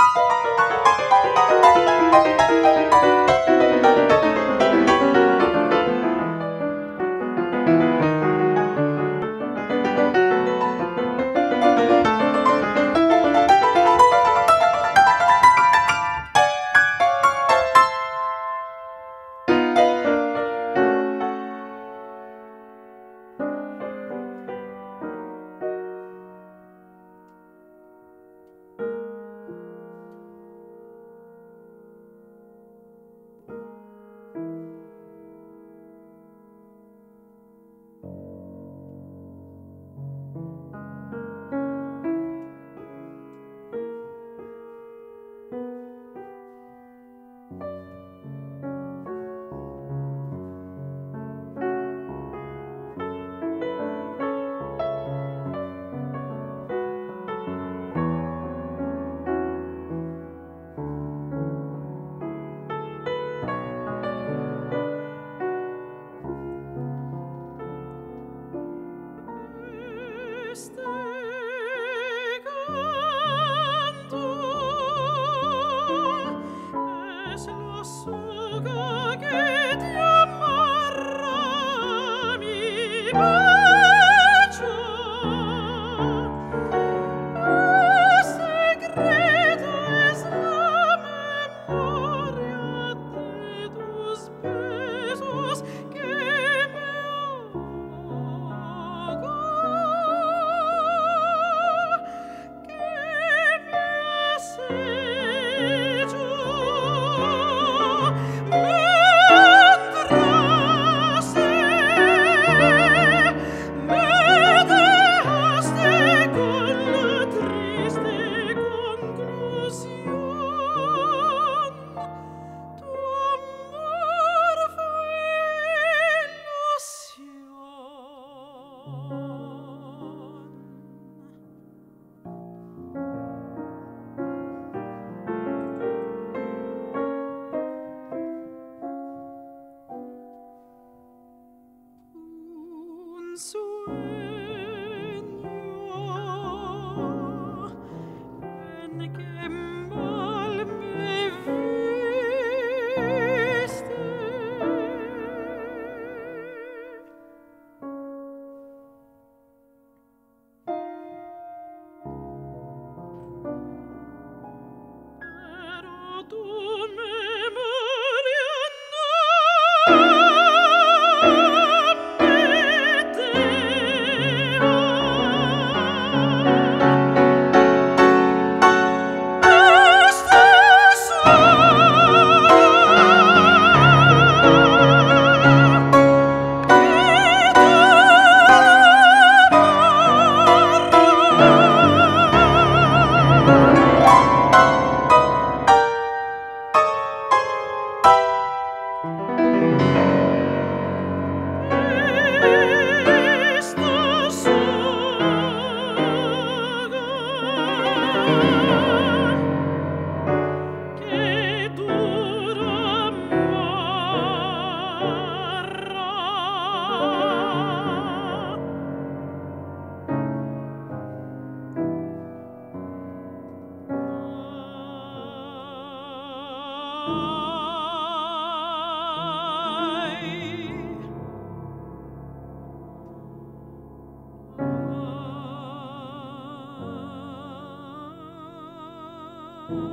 Thank you. Shiva. sueño en que Bye.